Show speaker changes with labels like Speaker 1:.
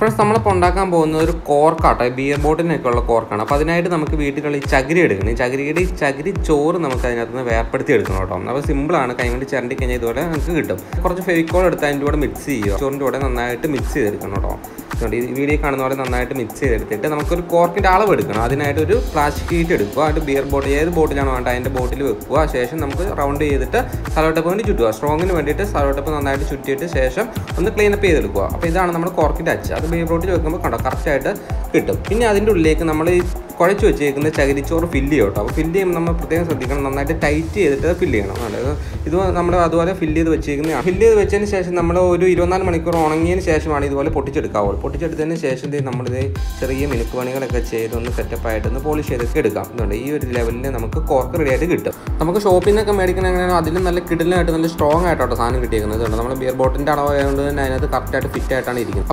Speaker 1: Friends നമ്മളിപ്പോൾ ഉണ്ടാക്കാൻ പോകുന്നത് ഒരു കോർക്കാട്ടോ ബിയർ ബോട്ടിനൊക്കെ ഉള്ള കോർക്കാണ്. അപ്പോൾ അതിനായിട്ട് നമുക്ക് വീട്ടിലുള്ള ഈ ചകിരി എടുക്കണം. ഈ ചകിരിയുടെ ഈ ചകിരി ചോറ് നമുക്ക് അതിനകത്ത് നിന്ന് വേർപ്പെടുത്തി എടുക്കണം കേട്ടോ. അപ്പോൾ സിമ്പിളാണ് കൈ കൊണ്ട് ചിരണ്ടി കഴിഞ്ഞാൽ ഇതുപോലെ നമുക്ക് കിട്ടും. കുറച്ച് ഫെവിക്കോൾ എടുത്ത് അതിന്റെ കൂടെ മിക്സ് ചെയ്യുക. ചോറിന്റെ കൂടെ നന്നായിട്ട് മിക്സ് ചെയ്തെടുക്കണം കേട്ടോ. അതുകൊണ്ട് ഈ വീഡിയോ കാണുന്ന പോലെ നന്നായിട്ട് മിക്സ് ചെയ്തെടുത്തിട്ട് നമുക്കൊരു കോർക്കിന്റെ അളവ് എടുക്കണം. അതിനായിട്ട് ഒരു പ്ലാസ്റ്റിക് ഷീറ്റ് എടുക്കുക. അതിന്റെ ബിയർ ബോട്ടിൽ ഏത് ബോട്ടിലാണോ വേണ്ടത് അതിന്റെ ബോട്ടിൽ വെക്കുക. ശേഷം നമുക്ക് റൗണ്ട് ചെയ്തിട്ട് സലോട്ടപ്പ് വേണ്ടി ചുറ്റുക. സ്ട്രോങ്ങിന് വേണ്ടിയിട്ട് സലോട്ടപ്പ് നന്നായിട്ട് ചുറ്റിയിട്ട് ശേഷം ഒന്ന് ക്ലീൻ അപ്പ് ചെയ്തെടുക്കുക. അപ്പോൾ ഇതാണ് നമ്മുടെ കോർക്കിന്റെ അച്ച്. അത് ബിയർ ബോട്ടിൽ വെക്കുമ്പോൾ കണ്ടോ കറക്റ്റായിട്ട് കിട്ടും. പിന്നെ അതിന്റെ ഉള്ളിലേക്ക് നമ്മൾ ഈ കുഴച്ച് വെച്ചേക്കുന്ന ചകിരിച്ചോറ് ഫില്ല് ചെയ്യും കേട്ടോ. അപ്പോൾ ഫില്ല് ചെയ്യുമ്പോൾ നമ്മൾ പ്രത്യേകം ശ്രദ്ധിക്കണം. നന്നായിട്ട് ടൈറ്റ് ചെയ്തിട്ട് ഫില്ല് ചെയ്യണം. അതായത് ഇത് നമ്മൾ അതുപോലെ ഫില്ല് ചെയ്ത് വെച്ചേക്കുന്ന ഫില്ല് ചെയ്ത് വെച്ചതിന് ശേഷം നമ്മൾ ഒരു ഇരുപത്തിനാല് മണിക്കൂർ ഉണങ്ങിയതിന് ശേഷമാണ് ഇതുപോലെ പൊട്ടിച്ചെടുക്കാവുള്ളൂ. പൊട്ടിച്ചെടുത്തതിന് ശേഷം നമ്മളിത് ചെറിയ മിനുക്ക് പണികളൊക്കെ ചെയ്ത് ഒന്ന് സെറ്റപ്പ് ആയിട്ട് ഒന്ന് പോളിഷ് ചെയ്തൊക്കെ എടുക്കാം. ഇതുകൊണ്ട് ഈ ഒരു ലെവലിൽ നമുക്ക് കോർക്ക് റെഡി ആയിട്ട് കിട്ടും. നമുക്ക് ഷോപ്പിൽ നിന്നൊക്കെ മേടിക്കുന്ന എങ്ങനെയാണോ അതിലും നല്ല കിടലായിട്ട് നല്ല സ്ട്രോങ് ആയിട്ടോ സാധനം കിട്ടിയേക്കുന്നത്. ഇതുകൊണ്ട് നമ്മൾ ബിയർ ബോട്ടിന്റെ അളവായതുകൊണ്ട് തന്നെ അതിനകത്ത് കറക്റ്റായിട്ട് ഫിറ്റ് ആയിട്ടാണ് ഇരിക്കുന്നത്.